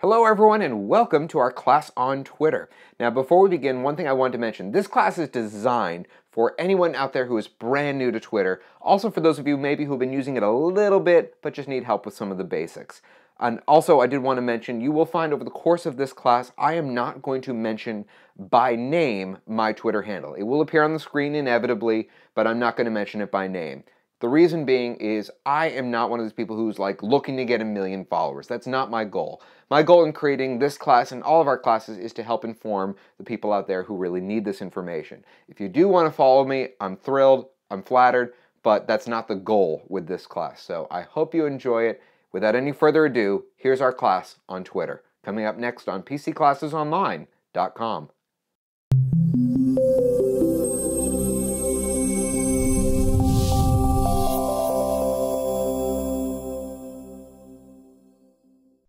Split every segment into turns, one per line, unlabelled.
Hello everyone and welcome to our class on Twitter. Now before we begin, one thing I want to mention, this class is designed for anyone out there who is brand new to Twitter, also for those of you maybe who've been using it a little bit but just need help with some of the basics. And also I did want to mention, you will find over the course of this class, I am not going to mention by name my Twitter handle. It will appear on the screen inevitably, but I'm not going to mention it by name. The reason being is I am not one of those people who's like looking to get a million followers. That's not my goal. My goal in creating this class and all of our classes is to help inform the people out there who really need this information. If you do want to follow me, I'm thrilled, I'm flattered, but that's not the goal with this class. So I hope you enjoy it. Without any further ado, here's our class on Twitter. Coming up next on PCClassesOnline.com.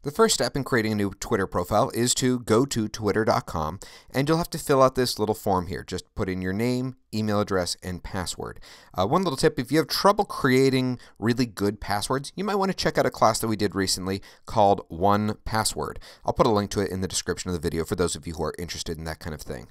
The first step in creating a new Twitter profile is to go to twitter.com and you'll have to fill out this little form here. Just put in your name, email address, and password. Uh, one little tip if you have trouble creating really good passwords, you might want to check out a class that we did recently called 1Password. I'll put a link to it in the description of the video for those of you who are interested in that kind of thing.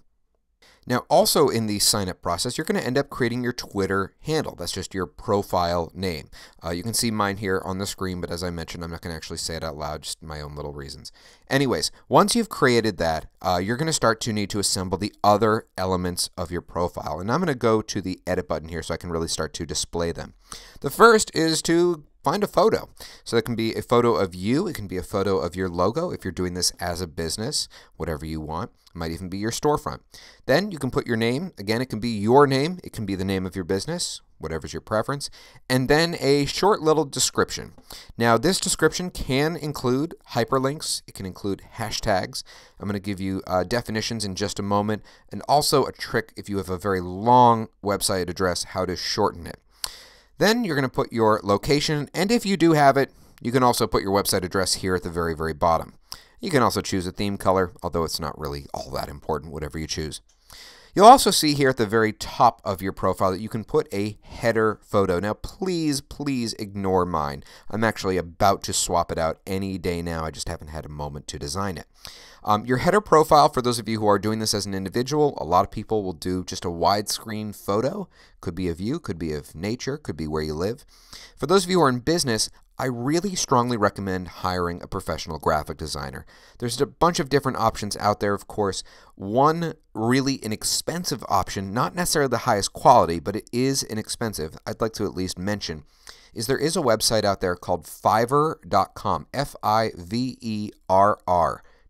Now, also in the sign up process, you're going to end up creating your Twitter handle. That's just your profile name. Uh, you can see mine here on the screen, but as I mentioned, I'm not going to actually say it out loud, just my own little reasons. Anyways, once you've created that, uh, you're going to start to need to assemble the other elements of your profile. And I'm going to go to the edit button here so I can really start to display them. The first is to find a photo. So that can be a photo of you, it can be a photo of your logo if you're doing this as a business, whatever you want. It might even be your storefront. Then you can put your name. Again, it can be your name, it can be the name of your business, whatever's your preference, and then a short little description. Now, this description can include hyperlinks, it can include hashtags. I'm going to give you uh, definitions in just a moment, and also a trick if you have a very long website address, how to shorten it. Then you're going to put your location, and if you do have it, you can also put your website address here at the very, very bottom. You can also choose a theme color, although it's not really all that important, whatever you choose. You'll also see here at the very top of your profile that you can put a header photo. Now, please, please ignore mine. I'm actually about to swap it out any day now. I just haven't had a moment to design it. Um, your header profile, for those of you who are doing this as an individual, a lot of people will do just a widescreen photo. Could be of you, could be of nature, could be where you live. For those of you who are in business, I really strongly recommend hiring a professional graphic designer. There's a bunch of different options out there, of course. One really inexpensive option, not necessarily the highest quality, but it is inexpensive, I'd like to at least mention, is there is a website out there called Fiverr.com, F I V E R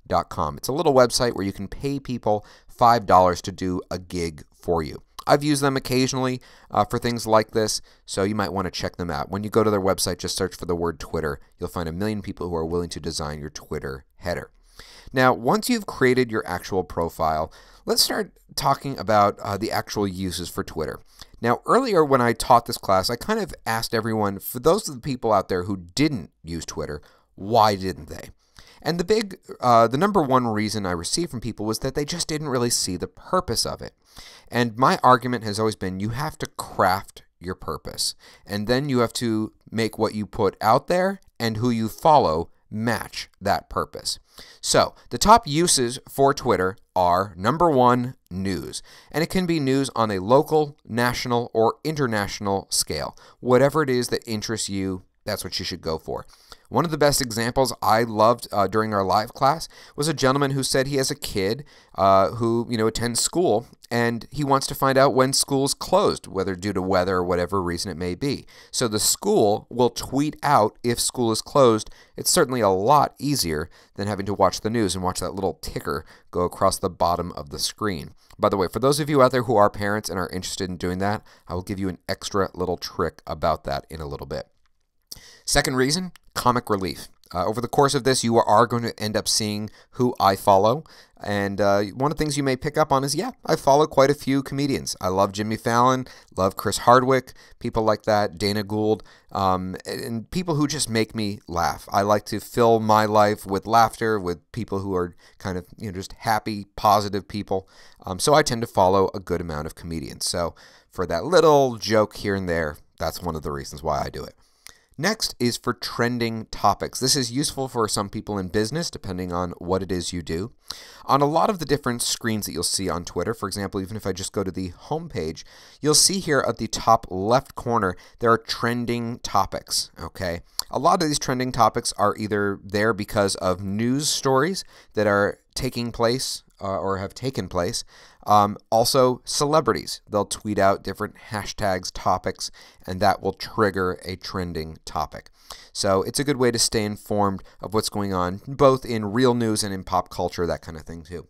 It's a little website where you can pay people $5 to do a gig for you. I've used them occasionally uh, for things like this, so you might want to check them out. When you go to their website, just search for the word Twitter. You'll find a million people who are willing to design your Twitter header. Now, once you've created your actual profile, let's start talking about uh, the actual uses for Twitter. Now, earlier when I taught this class, I kind of asked everyone, for those of the people out there who didn't use Twitter, why didn't they? And the big, uh, the number one reason I received from people was that they just didn't really see the purpose of it. And my argument has always been you have to craft your purpose. And then you have to make what you put out there and who you follow match that purpose. So, the top uses for Twitter are number one, news. And it can be news on a local, national, or international scale. Whatever it is that interests you, that's what you should go for. One of the best examples I loved uh, during our live class was a gentleman who said he has a kid uh, who you know attends school and he wants to find out when school's closed, whether due to weather or whatever reason it may be. So the school will tweet out if school is closed. It's certainly a lot easier than having to watch the news and watch that little ticker go across the bottom of the screen. By the way, for those of you out there who are parents and are interested in doing that, I will give you an extra little trick about that in a little bit. Second reason, comic relief. Uh, over the course of this, you are going to end up seeing who I follow. And uh, one of the things you may pick up on is, yeah, I follow quite a few comedians. I love Jimmy Fallon, love Chris Hardwick, people like that, Dana Gould, um, and people who just make me laugh. I like to fill my life with laughter, with people who are kind of, you know, just happy, positive people. Um, so I tend to follow a good amount of comedians. So for that little joke here and there, that's one of the reasons why I do it. Next is for trending topics. This is useful for some people in business, depending on what it is you do. On a lot of the different screens that you'll see on Twitter, for example, even if I just go to the home page, you'll see here at the top left corner, there are trending topics, okay? A lot of these trending topics are either there because of news stories that are taking place uh, or have taken place. Um, also, celebrities. They'll tweet out different hashtags, topics, and that will trigger a trending topic. So it's a good way to stay informed of what's going on, both in real news and in pop culture, that kind of thing, too.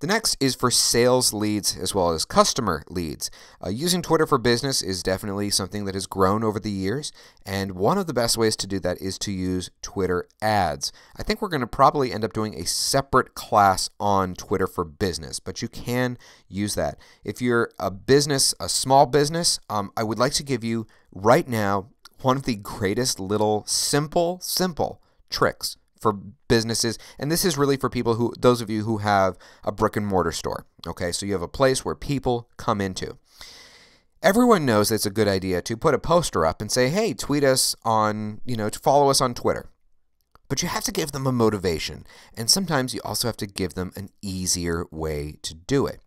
The next is for sales leads as well as customer leads. Uh, using Twitter for business is definitely something that has grown over the years, and one of the best ways to do that is to use Twitter ads. I think we're going to probably end up doing a separate class on Twitter for business, but you can use that. If you're a business, a small business, um, I would like to give you right now one of the greatest little simple, simple tricks for businesses and this is really for people who those of you who have a brick and mortar store okay? So you have a place where people come into. Everyone knows it's a good idea to put a poster up and say hey tweet us on you know to follow us on twitter. But you have to give them a motivation and sometimes you also have to give them an easier way to do it.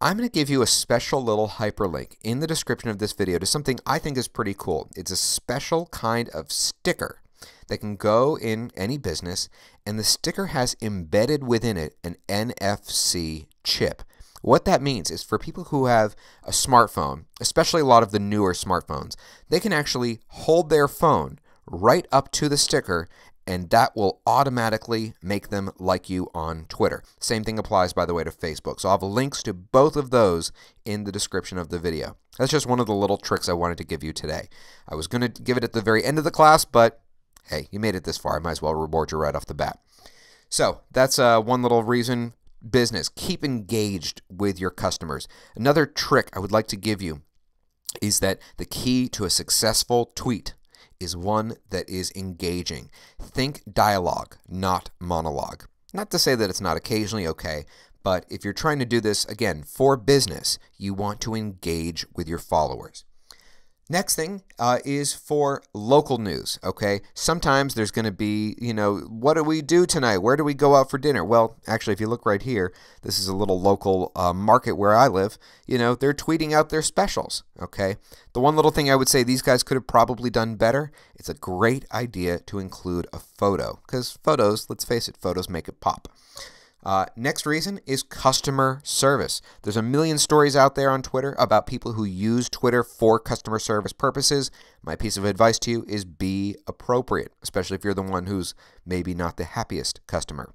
I'm going to give you a special little hyperlink in the description of this video to something I think is pretty cool. It's a special kind of sticker that can go in any business, and the sticker has embedded within it an NFC chip. What that means is for people who have a smartphone, especially a lot of the newer smartphones, they can actually hold their phone right up to the sticker and that will automatically make them like you on Twitter. Same thing applies, by the way, to Facebook. So I'll have links to both of those in the description of the video. That's just one of the little tricks I wanted to give you today. I was going to give it at the very end of the class, but hey, you made it this far. I might as well reward you right off the bat. So that's uh, one little reason business. Keep engaged with your customers. Another trick I would like to give you is that the key to a successful tweet is one that is engaging. Think dialogue, not monologue. Not to say that it's not occasionally okay, but if you're trying to do this, again, for business, you want to engage with your followers. Next thing uh, is for local news. Okay, sometimes there's going to be, you know, what do we do tonight? Where do we go out for dinner? Well, actually, if you look right here, this is a little local uh, market where I live. You know, they're tweeting out their specials. Okay, the one little thing I would say these guys could have probably done better. It's a great idea to include a photo because photos, let's face it, photos make it pop. Uh, next reason is customer service. There's a million stories out there on Twitter about people who use Twitter for customer service purposes. My piece of advice to you is be appropriate, especially if you're the one who's maybe not the happiest customer.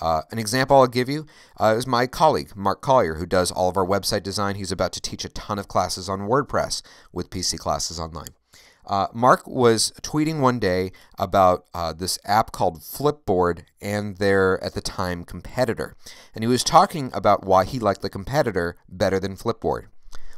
Uh, an example I'll give you uh, is my colleague, Mark Collier, who does all of our website design. He's about to teach a ton of classes on WordPress with PC Classes Online. Uh, Mark was tweeting one day about uh, this app called Flipboard and their, at the time, competitor. And he was talking about why he liked the competitor better than Flipboard.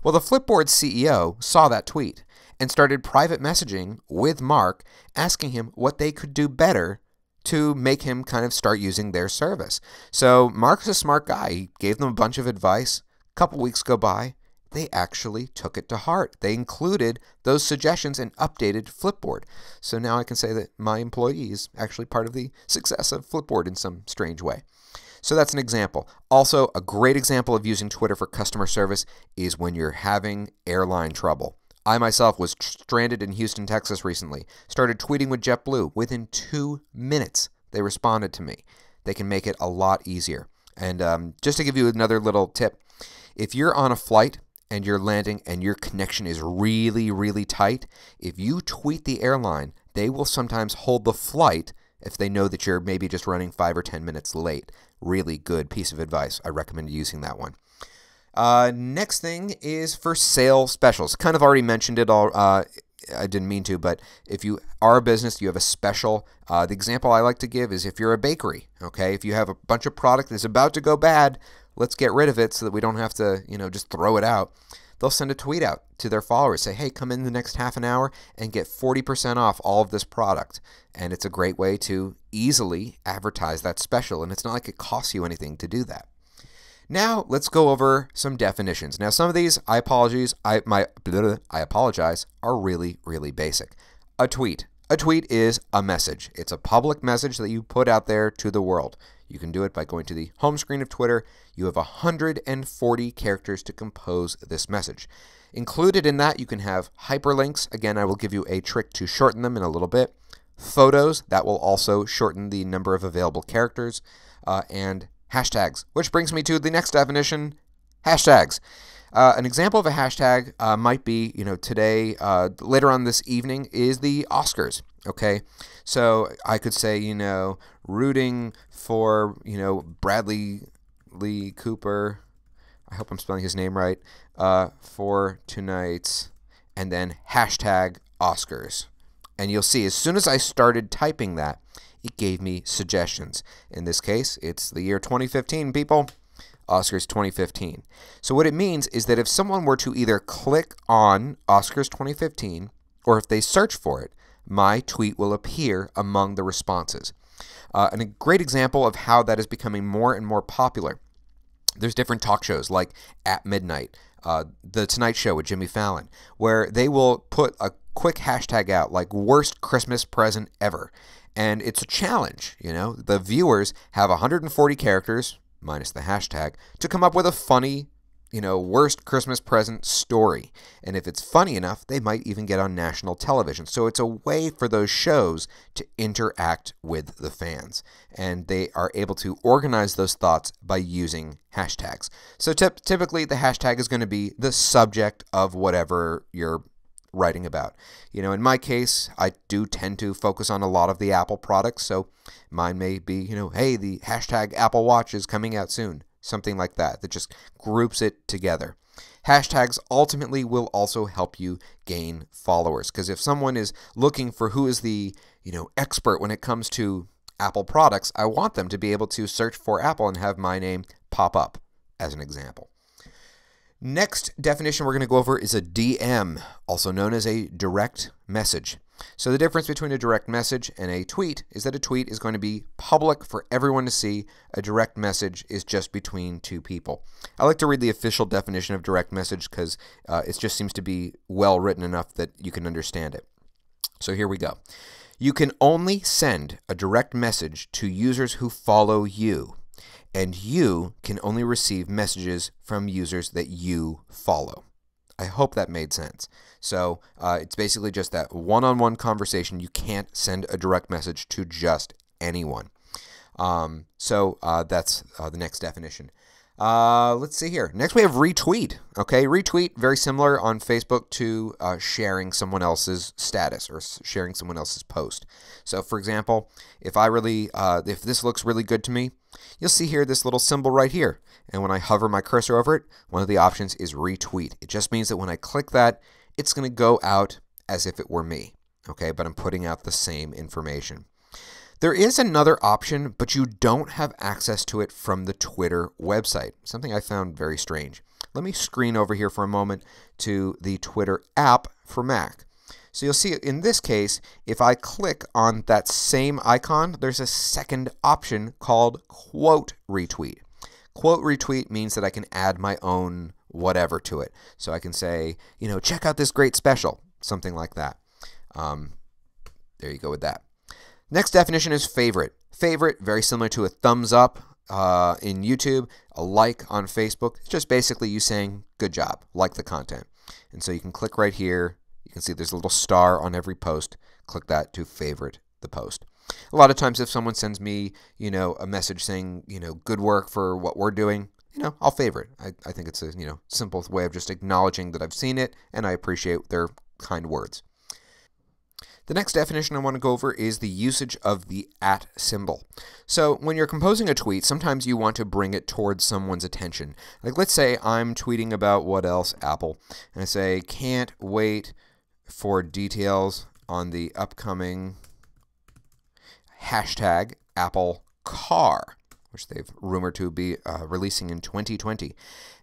Well, the Flipboard CEO saw that tweet and started private messaging with Mark, asking him what they could do better to make him kind of start using their service. So Mark's a smart guy. He gave them a bunch of advice. A couple weeks go by they actually took it to heart. They included those suggestions and updated Flipboard. So now I can say that my employee is actually part of the success of Flipboard in some strange way. So that's an example. Also, a great example of using Twitter for customer service is when you're having airline trouble. I myself was stranded in Houston, Texas recently. Started tweeting with JetBlue. Within two minutes, they responded to me. They can make it a lot easier. And um, just to give you another little tip, if you're on a flight and you're landing and your connection is really, really tight, if you tweet the airline, they will sometimes hold the flight if they know that you're maybe just running five or 10 minutes late. Really good piece of advice. I recommend using that one. Uh, next thing is for sale specials. Kind of already mentioned it all. Uh, I didn't mean to, but if you are a business, you have a special. Uh, the example I like to give is if you're a bakery, okay? If you have a bunch of product that's about to go bad, let's get rid of it so that we don't have to, you know, just throw it out. They'll send a tweet out to their followers, say, hey, come in the next half an hour and get 40% off all of this product. And it's a great way to easily advertise that special. And it's not like it costs you anything to do that. Now let's go over some definitions. Now some of these, I apologize, I my I apologize, are really really basic. A tweet. A tweet is a message. It's a public message that you put out there to the world. You can do it by going to the home screen of Twitter. You have 140 characters to compose this message. Included in that, you can have hyperlinks. Again, I will give you a trick to shorten them in a little bit. Photos, that will also shorten the number of available characters. Uh, and hashtags, which brings me to the next definition hashtags. Uh, an example of a hashtag uh, might be, you know, today, uh, later on this evening is the Oscars. Okay, so I could say, you know, rooting for, you know, Bradley Lee Cooper. I hope I'm spelling his name right. Uh, for tonight's, and then hashtag Oscars. And you'll see as soon as I started typing that, it gave me suggestions. In this case, it's the year 2015, people. Oscars 2015. So what it means is that if someone were to either click on Oscars 2015 or if they search for it, my tweet will appear among the responses. Uh, and a great example of how that is becoming more and more popular. There's different talk shows like At Midnight, uh, The Tonight Show with Jimmy Fallon, where they will put a quick hashtag out like worst Christmas present ever. And it's a challenge, you know. The viewers have 140 characters, minus the hashtag, to come up with a funny, you know, worst Christmas present story. And if it's funny enough, they might even get on national television. So it's a way for those shows to interact with the fans. And they are able to organize those thoughts by using hashtags. So typically, the hashtag is going to be the subject of whatever you're writing about. You know, in my case, I do tend to focus on a lot of the Apple products, so mine may be, you know, hey, the hashtag Apple Watch is coming out soon, something like that, that just groups it together. Hashtags ultimately will also help you gain followers because if someone is looking for who is the, you know, expert when it comes to Apple products, I want them to be able to search for Apple and have my name pop up as an example. Next definition we're going to go over is a DM, also known as a direct message. So the difference between a direct message and a tweet is that a tweet is going to be public for everyone to see. A direct message is just between two people. I like to read the official definition of direct message because uh, it just seems to be well written enough that you can understand it. So here we go. You can only send a direct message to users who follow you and you can only receive messages from users that you follow. I hope that made sense. So uh, it's basically just that one on one conversation. You can't send a direct message to just anyone. Um, so uh, that's uh, the next definition. Uh, let's see here. Next, we have retweet. Okay, retweet, very similar on Facebook to uh, sharing someone else's status or sharing someone else's post. So, for example, if I really, uh, if this looks really good to me, you'll see here this little symbol right here. And when I hover my cursor over it, one of the options is retweet. It just means that when I click that, it's going to go out as if it were me. Okay, but I'm putting out the same information. There is another option, but you don't have access to it from the Twitter website, something I found very strange. Let me screen over here for a moment to the Twitter app for Mac. So you'll see in this case, if I click on that same icon, there's a second option called quote retweet. Quote retweet means that I can add my own whatever to it. So I can say, you know, check out this great special, something like that. Um, there you go with that. Next definition is favorite. Favorite, very similar to a thumbs up uh, in YouTube, a like on Facebook. It's just basically you saying, good job, like the content. And so you can click right here. You can see there's a little star on every post. Click that to favorite the post. A lot of times if someone sends me, you know, a message saying, you know, good work for what we're doing, you know, I'll favorite. I, I think it's a, you know, simple way of just acknowledging that I've seen it and I appreciate their kind words. The next definition I want to go over is the usage of the at symbol. So when you're composing a tweet, sometimes you want to bring it towards someone's attention. Like let's say I'm tweeting about what else, Apple, and I say, can't wait for details on the upcoming hashtag Apple car, which they've rumored to be uh, releasing in 2020.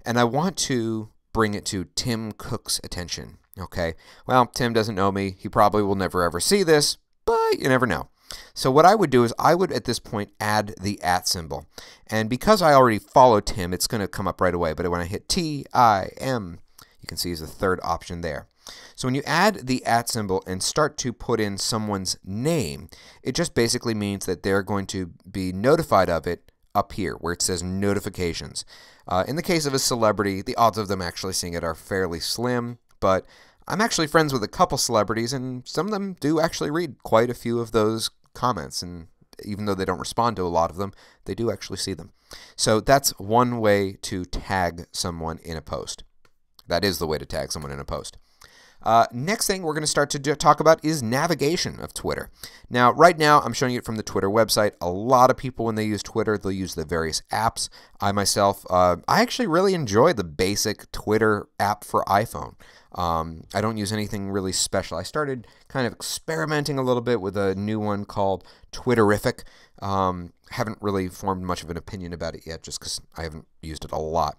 And I want to bring it to Tim Cook's attention. Okay, well, Tim doesn't know me. He probably will never ever see this, but you never know. So what I would do is I would at this point add the at symbol. And because I already follow Tim, it's going to come up right away. But when I hit T, I, M, you can see is the third option there. So when you add the at symbol and start to put in someone's name, it just basically means that they're going to be notified of it up here where it says notifications. Uh, in the case of a celebrity, the odds of them actually seeing it are fairly slim, but I'm actually friends with a couple celebrities, and some of them do actually read quite a few of those comments. And even though they don't respond to a lot of them, they do actually see them. So that's one way to tag someone in a post. That is the way to tag someone in a post. Uh, next thing we're going to start to do, talk about is navigation of Twitter. Now, right now, I'm showing you it from the Twitter website. A lot of people, when they use Twitter, they'll use the various apps. I myself, uh, I actually really enjoy the basic Twitter app for iPhone. Um, I don't use anything really special. I started kind of experimenting a little bit with a new one called Twitterrific. Um, haven't really formed much of an opinion about it yet just because I haven't used it a lot.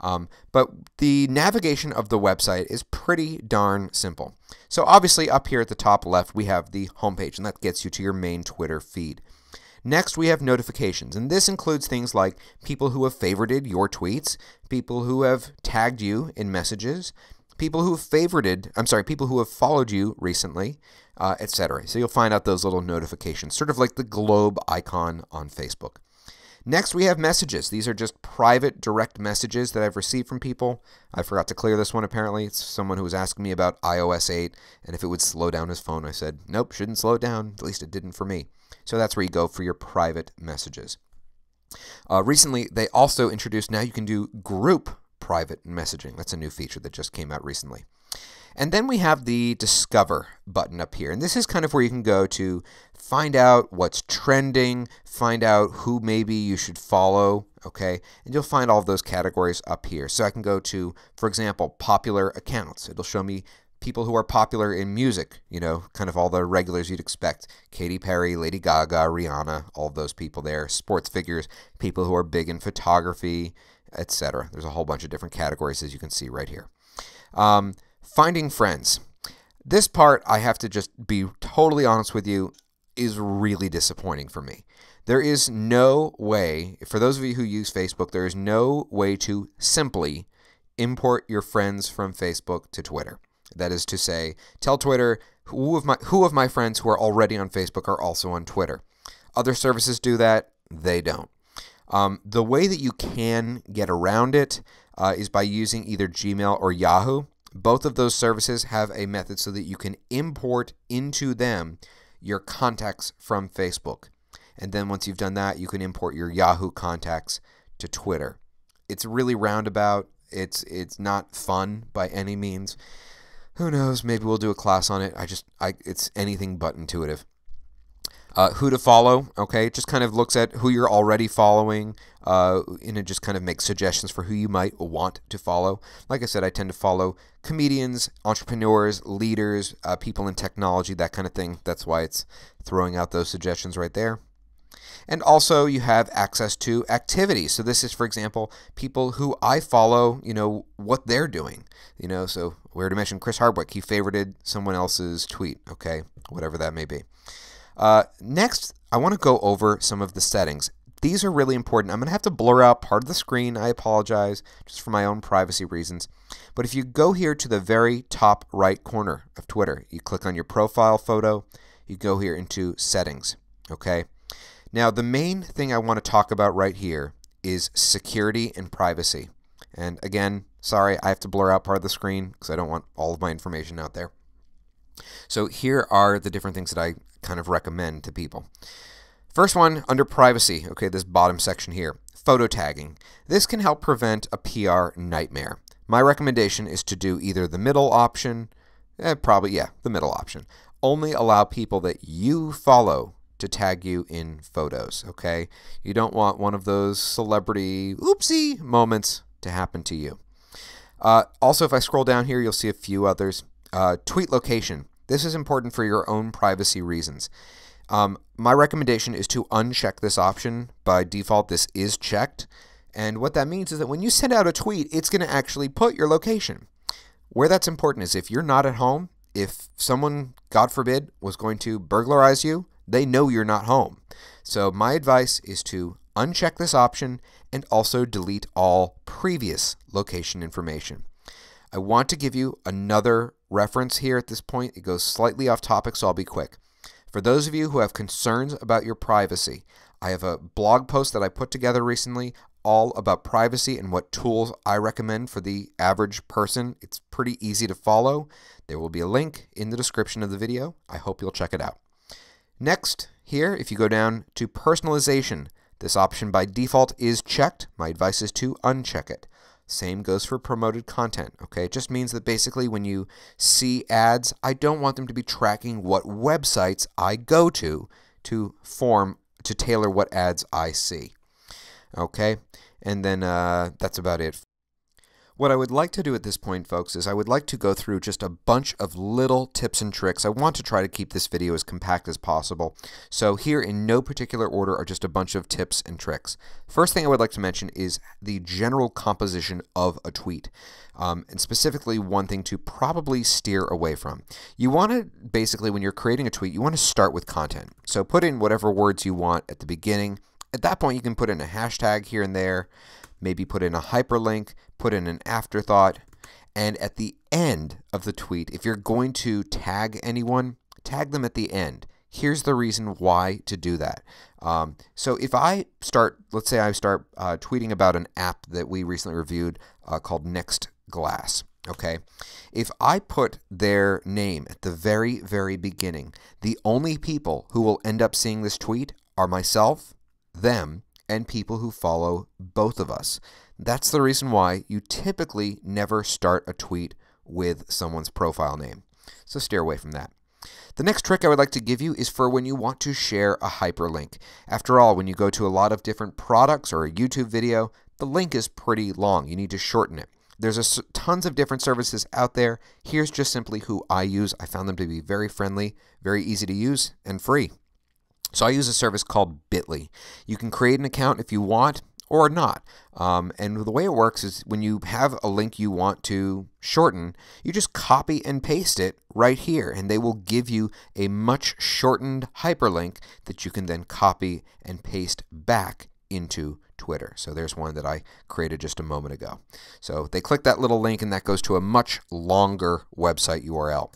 Um, but the navigation of the website is pretty darn simple. So obviously up here at the top left we have the homepage and that gets you to your main Twitter feed. Next, we have notifications, and this includes things like people who have favorited your tweets, people who have tagged you in messages, people who have favorited, I'm sorry, people who have followed you recently, uh, etc. So you'll find out those little notifications, sort of like the globe icon on Facebook. Next, we have messages. These are just private, direct messages that I've received from people. I forgot to clear this one apparently. It's someone who was asking me about iOS 8 and if it would slow down his phone. I said, nope, shouldn't slow it down. At least it didn't for me. So that's where you go for your private messages. Uh, recently, they also introduced now you can do group private messaging. That's a new feature that just came out recently. And then we have the Discover button up here. And this is kind of where you can go to find out what's trending, find out who maybe you should follow, okay? And you'll find all those categories up here. So I can go to, for example, popular accounts. It'll show me people who are popular in music, you know, kind of all the regulars you'd expect. Katy Perry, Lady Gaga, Rihanna, all those people there. Sports figures, people who are big in photography, etc. There's a whole bunch of different categories as you can see right here. Um, Finding friends. This part, I have to just be totally honest with you, is really disappointing for me. There is no way, for those of you who use Facebook, there is no way to simply import your friends from Facebook to Twitter. That is to say, tell Twitter who of my who of my friends who are already on Facebook are also on Twitter. Other services do that; they don't. Um, the way that you can get around it uh, is by using either Gmail or Yahoo. Both of those services have a method so that you can import into them your contacts from Facebook. And then once you've done that, you can import your Yahoo contacts to Twitter. It's really roundabout. It's it's not fun by any means. Who knows? Maybe we'll do a class on it. I just I it's anything but intuitive. Uh, who to follow, okay? It just kind of looks at who you're already following, uh, and it just kind of makes suggestions for who you might want to follow. Like I said, I tend to follow comedians, entrepreneurs, leaders, uh, people in technology, that kind of thing. That's why it's throwing out those suggestions right there. And also, you have access to activities. So this is, for example, people who I follow. You know what they're doing. You know, so we already mentioned Chris Hardwick. He favorited someone else's tweet. Okay, whatever that may be. Uh, next, I want to go over some of the settings. These are really important. I'm going to have to blur out part of the screen. I apologize, just for my own privacy reasons. But if you go here to the very top right corner of Twitter, you click on your profile photo, you go here into settings, okay? Now, the main thing I want to talk about right here is security and privacy. And again, sorry, I have to blur out part of the screen because I don't want all of my information out there. So here are the different things that I kind of recommend to people. First one, under privacy, okay, this bottom section here, photo tagging. This can help prevent a PR nightmare. My recommendation is to do either the middle option, eh, probably, yeah, the middle option. Only allow people that you follow to tag you in photos, okay? You don't want one of those celebrity oopsie moments to happen to you. Uh, also, if I scroll down here, you'll see a few others. Uh, tweet location. This is important for your own privacy reasons. Um, my recommendation is to uncheck this option. By default, this is checked. And what that means is that when you send out a tweet, it's going to actually put your location. Where that's important is if you're not at home, if someone, God forbid, was going to burglarize you, they know you're not home. So my advice is to uncheck this option and also delete all previous location information. I want to give you another reference here at this point. It goes slightly off topic, so I'll be quick. For those of you who have concerns about your privacy, I have a blog post that I put together recently all about privacy and what tools I recommend for the average person. It's pretty easy to follow. There will be a link in the description of the video. I hope you'll check it out. Next, here, if you go down to personalization, this option by default is checked. My advice is to uncheck it. Same goes for promoted content, okay? It just means that basically when you see ads, I don't want them to be tracking what websites I go to to form, to tailor what ads I see, okay? And then uh, that's about it what I would like to do at this point, folks, is I would like to go through just a bunch of little tips and tricks. I want to try to keep this video as compact as possible. So here, in no particular order, are just a bunch of tips and tricks. First thing I would like to mention is the general composition of a tweet. Um, and specifically one thing to probably steer away from. You want to basically, when you're creating a tweet, you want to start with content. So put in whatever words you want at the beginning. At that point, you can put in a hashtag here and there maybe put in a hyperlink, put in an afterthought, and at the end of the tweet, if you're going to tag anyone, tag them at the end. Here's the reason why to do that. Um, so if I start, let's say I start uh, tweeting about an app that we recently reviewed uh, called Next Glass. Okay, if I put their name at the very, very beginning, the only people who will end up seeing this tweet are myself, them, and people who follow both of us. That's the reason why you typically never start a tweet with someone's profile name. So steer away from that. The next trick I would like to give you is for when you want to share a hyperlink. After all, when you go to a lot of different products or a YouTube video, the link is pretty long. You need to shorten it. There's a, tons of different services out there. Here's just simply who I use. I found them to be very friendly, very easy to use, and free. So I use a service called Bitly. You can create an account if you want or not. Um, and the way it works is when you have a link you want to shorten, you just copy and paste it right here, and they will give you a much shortened hyperlink that you can then copy and paste back into Twitter. So there's one that I created just a moment ago. So they click that little link and that goes to a much longer website URL.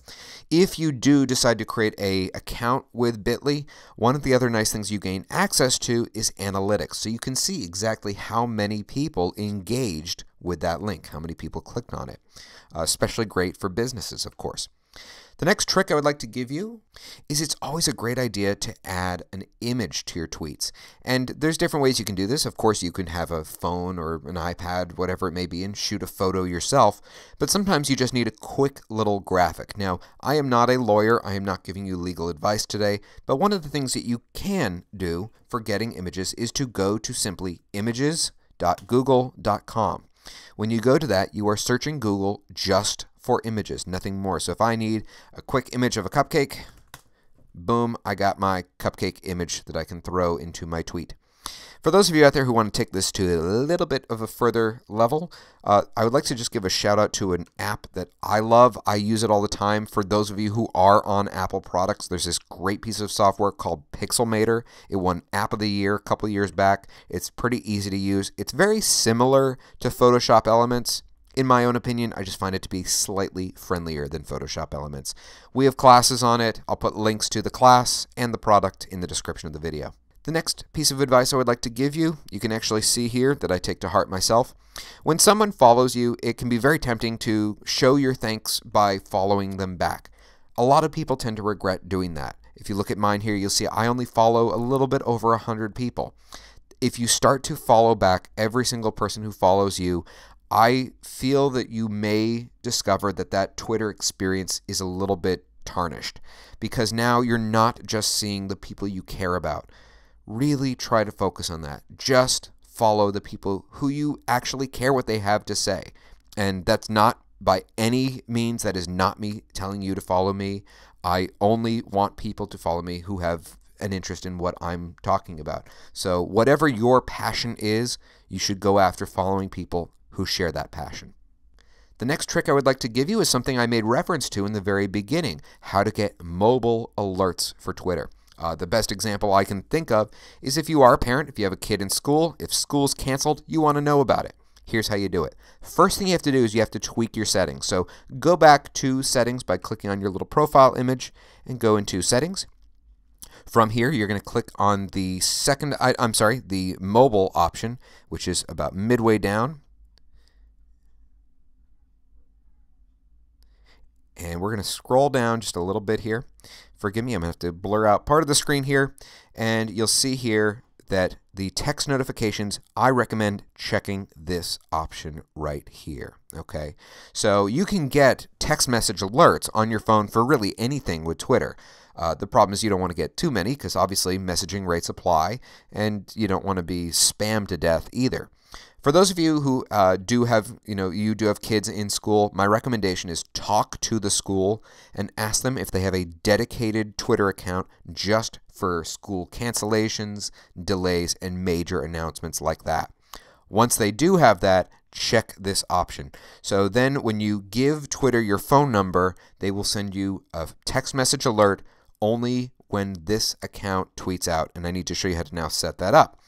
If you do decide to create a account with Bitly, one of the other nice things you gain access to is analytics. So you can see exactly how many people engaged with that link, how many people clicked on it. Uh, especially great for businesses, of course. The next trick I would like to give you is it's always a great idea to add an image to your tweets. And there's different ways you can do this. Of course, you can have a phone or an iPad, whatever it may be, and shoot a photo yourself. But sometimes you just need a quick little graphic. Now, I am not a lawyer. I am not giving you legal advice today. But one of the things that you can do for getting images is to go to simply images.google.com. When you go to that, you are searching Google just for images, nothing more. So if I need a quick image of a cupcake, boom, I got my cupcake image that I can throw into my tweet. For those of you out there who want to take this to a little bit of a further level, uh, I would like to just give a shout out to an app that I love. I use it all the time. For those of you who are on Apple products, there's this great piece of software called Pixelmator. It won App of the Year a couple years back. It's pretty easy to use. It's very similar to Photoshop Elements. In my own opinion, I just find it to be slightly friendlier than Photoshop Elements. We have classes on it. I'll put links to the class and the product in the description of the video. The next piece of advice I would like to give you, you can actually see here that I take to heart myself. When someone follows you, it can be very tempting to show your thanks by following them back. A lot of people tend to regret doing that. If you look at mine here, you'll see I only follow a little bit over 100 people. If you start to follow back every single person who follows you, I feel that you may discover that that Twitter experience is a little bit tarnished because now you're not just seeing the people you care about. Really try to focus on that. Just follow the people who you actually care what they have to say. And that's not by any means, that is not me telling you to follow me. I only want people to follow me who have an interest in what I'm talking about. So, whatever your passion is, you should go after following people who share that passion. The next trick I would like to give you is something I made reference to in the very beginning how to get mobile alerts for Twitter. Uh, the best example I can think of is if you are a parent, if you have a kid in school, if school's canceled, you want to know about it. Here's how you do it. First thing you have to do is you have to tweak your settings. So go back to settings by clicking on your little profile image and go into settings. From here, you're going to click on the second, I'm sorry, the mobile option, which is about midway down. And we're going to scroll down just a little bit here. Forgive me, I'm going to have to blur out part of the screen here. And you'll see here that the text notifications, I recommend checking this option right here. Okay, so you can get text message alerts on your phone for really anything with Twitter. Uh, the problem is you don't want to get too many because obviously messaging rates apply, and you don't want to be spammed to death either. For those of you who uh, do have, you know, you do have kids in school, my recommendation is talk to the school and ask them if they have a dedicated Twitter account just for school cancellations, delays, and major announcements like that. Once they do have that, check this option. So then when you give Twitter your phone number, they will send you a text message alert only when this account tweets out. And I need to show you how to now set that up.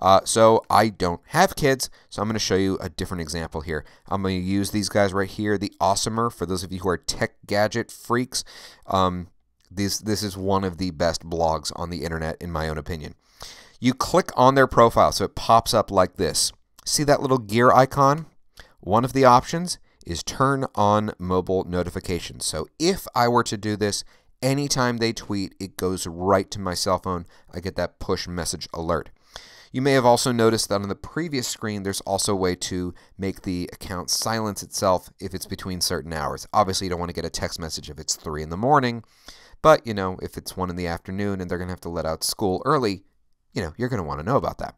Uh, so I don't have kids, so I'm going to show you a different example here. I'm going to use these guys right here, the Awesomer, for those of you who are tech gadget freaks. Um, this, this is one of the best blogs on the internet, in my own opinion. You click on their profile, so it pops up like this. See that little gear icon? One of the options is turn on mobile notifications. So if I were to do this, anytime they tweet, it goes right to my cell phone. I get that push message alert. You may have also noticed that on the previous screen, there's also a way to make the account silence itself if it's between certain hours. Obviously, you don't want to get a text message if it's 3 in the morning, but, you know, if it's 1 in the afternoon and they're going to have to let out school early, you know, you're going to want to know about that.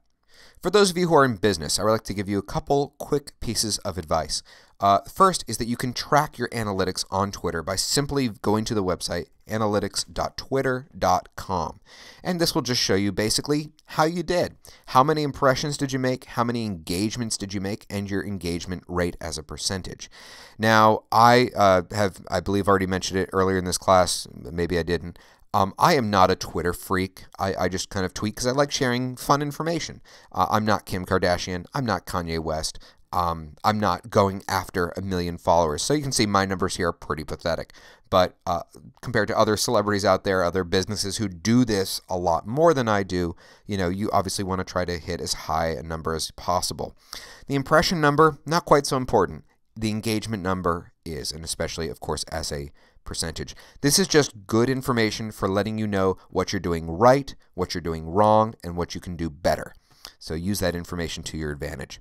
For those of you who are in business, I would like to give you a couple quick pieces of advice. Uh, first is that you can track your analytics on Twitter by simply going to the website analytics.twitter.com. And this will just show you basically how you did. How many impressions did you make? How many engagements did you make? And your engagement rate as a percentage. Now, I uh, have, I believe, already mentioned it earlier in this class. Maybe I didn't. Um, I am not a Twitter freak. I, I just kind of tweet because I like sharing fun information. Uh, I'm not Kim Kardashian. I'm not Kanye West. Um, I'm not going after a million followers. So you can see my numbers here are pretty pathetic. But uh, compared to other celebrities out there, other businesses who do this a lot more than I do, you know, you obviously want to try to hit as high a number as possible. The impression number, not quite so important. The engagement number is, and especially, of course, as a percentage. This is just good information for letting you know what you're doing right, what you're doing wrong, and what you can do better. So use that information to your advantage.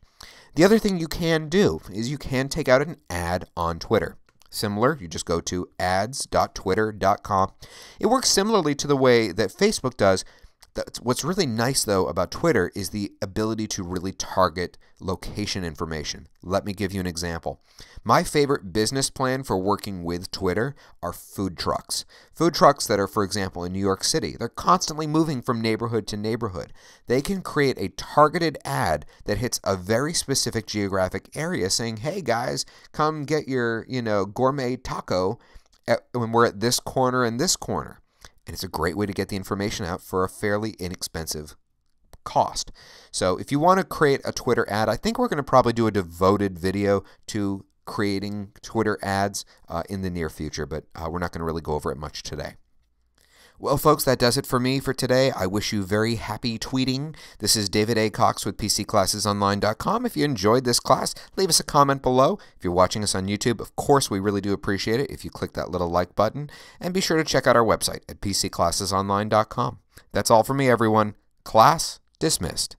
The other thing you can do is you can take out an ad on Twitter. Similar, you just go to ads.twitter.com. It works similarly to the way that Facebook does, that's, what's really nice, though, about Twitter is the ability to really target location information. Let me give you an example. My favorite business plan for working with Twitter are food trucks. Food trucks that are, for example, in New York City. They're constantly moving from neighborhood to neighborhood. They can create a targeted ad that hits a very specific geographic area saying, hey guys, come get your, you know, gourmet taco at, when we're at this corner and this corner and it's a great way to get the information out for a fairly inexpensive cost. So if you want to create a Twitter ad, I think we're going to probably do a devoted video to creating Twitter ads uh, in the near future, but uh, we're not going to really go over it much today. Well, folks, that does it for me for today. I wish you very happy tweeting. This is David A. Cox with PCClassesOnline.com. If you enjoyed this class, leave us a comment below. If you're watching us on YouTube, of course, we really do appreciate it if you click that little like button. And be sure to check out our website at PCClassesOnline.com. That's all for me, everyone. Class dismissed.